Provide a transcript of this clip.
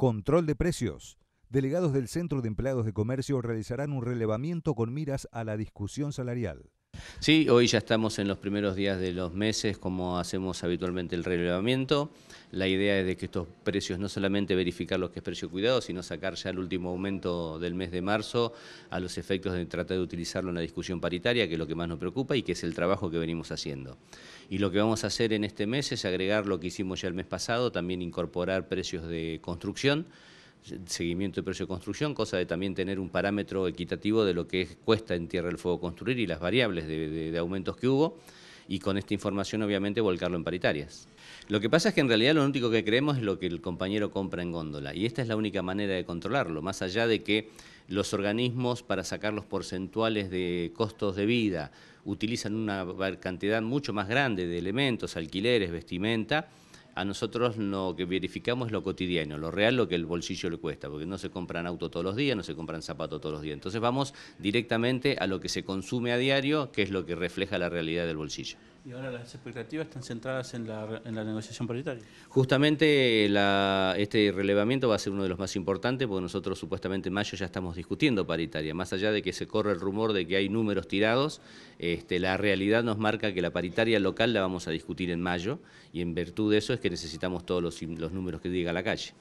Control de precios. Delegados del Centro de Empleados de Comercio realizarán un relevamiento con miras a la discusión salarial. Sí, hoy ya estamos en los primeros días de los meses como hacemos habitualmente el relevamiento. La idea es de que estos precios no solamente verificar lo que es precio cuidado, sino sacar ya el último aumento del mes de marzo a los efectos de tratar de utilizarlo en la discusión paritaria, que es lo que más nos preocupa y que es el trabajo que venimos haciendo. Y lo que vamos a hacer en este mes es agregar lo que hicimos ya el mes pasado, también incorporar precios de construcción, seguimiento de precio de construcción, cosa de también tener un parámetro equitativo de lo que cuesta en Tierra del Fuego construir y las variables de, aumentos que hubo, y con esta información obviamente volcarlo en paritarias. Lo que pasa es que en realidad lo único que creemos es lo que el compañero compra en góndola, y esta es la única manera de controlarlo, más allá de que los organismos para sacar los porcentuales de costos de vida utilizan una cantidad mucho más grande de elementos, alquileres, vestimenta, a nosotros lo que verificamos es lo cotidiano, lo real, lo que el bolsillo le cuesta, porque no se compran auto todos los días, no se compran zapatos todos los días. Entonces vamos directamente a lo que se consume a diario, que es lo que refleja la realidad del bolsillo. ¿Y ahora las expectativas están centradas en la, negociación paritaria? Justamente este relevamiento va a ser uno de los más importantes, porque nosotros supuestamente en mayo ya estamos discutiendo paritaria. Más allá de que se corre el rumor de que hay números tirados, este, la realidad nos marca que la paritaria local la vamos a discutir en mayo, y en virtud de eso es que necesitamos todos los números que diga la calle.